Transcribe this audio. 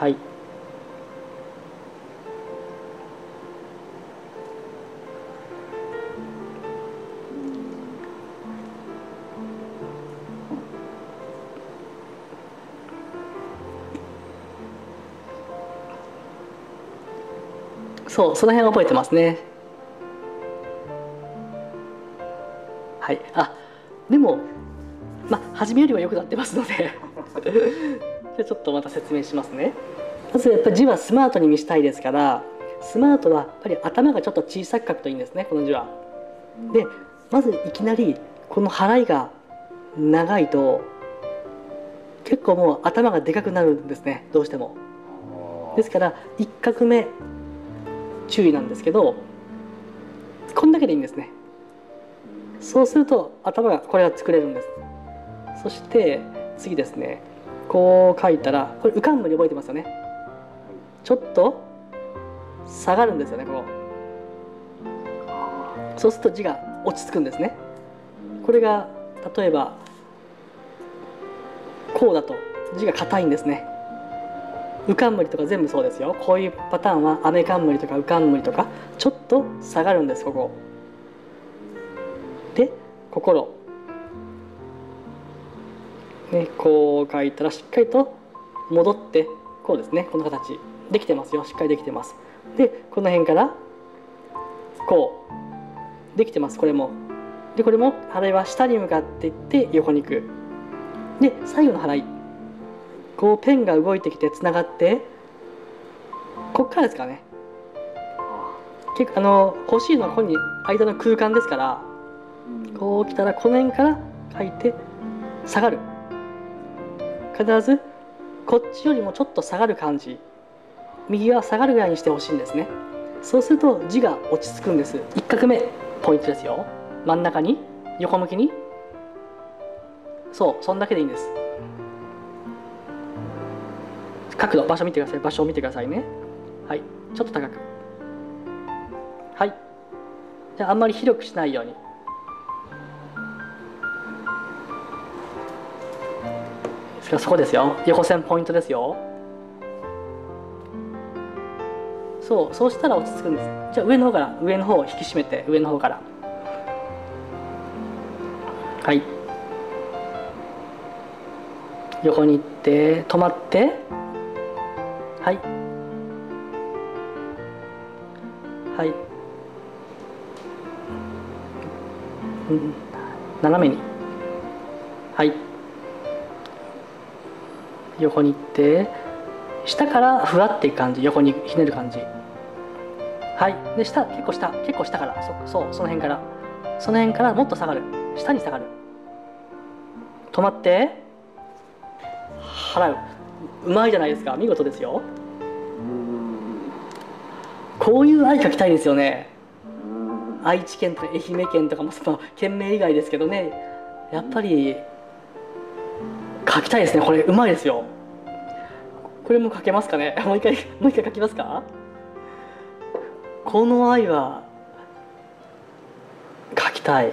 はい。そうその辺覚えてますね。はい。あでもまあ初めよりは良くなってますので。じゃちょっとまた説明しますね。まずやっぱり字はスマートに見したいですからスマートはやっぱり頭がちょっと小さく書くといいんですねこの字は。でまずいきなりこの払いが長いと結構もう頭がでかくなるんですねどうしても。ですから1画目注意なんですけどこんだけでいいんですね。そうすると頭がこれが作れるんです。そして次ですねこう書いたらこれ浮かんむに覚えてますよね。ちょっと下がるんですよねこう。そうすると字が落ち着くんですね。これが例えばこうだと字が硬いんですね。浮かんむりとか全部そうですよ。こういうパターンは雨冠とか浮かんむりとかちょっと下がるんですここ。で心。ねこう書いたらしっかりと戻ってこうですねこの形できてますよしっかりできてます。でこの辺からこうできてますこれも。でこれも払いは下に向かっていって横に行く。で最後の払い。こうペンが動いてきてつながってこっからですかね。結構あの欲しいのはここに間の空間ですからこう来たらこの辺から書いて下がる。必ずこっちよりもちょっと下がる感じ。右は下がるぐらいにしてほしいんですね。そうすると字が落ち着くんです。1画目ポイントですよ。真ん中に横向きに。そうそんだけでいいんです。角度場所見てください。場所を見てくださいね。はい。ちょっと高く。はい。じゃああんまり広くしないように。そこですよ。横線ポイントですよ。そうそうしたら落ち着くんです。じゃあ上の方から上の方を引き締めて上の方から。はい。横に行って止まって。はい。はい、うん、斜めに。はい。横に行って下からふわっていく感じ横にひねる感じ。はい。で下結構下結構下から。そそうその辺から。その辺からもっと下がる。下に下がる。止まって。払う。うまいじゃないですか。見事ですよ。こういう愛書きたいですよね。愛知県とか愛媛県とかもその県名以外ですけどね。やっぱり書きたいですね。これうまいですよ。これも書けますかね？もう一回もう一回書きますか？この愛は書きたい。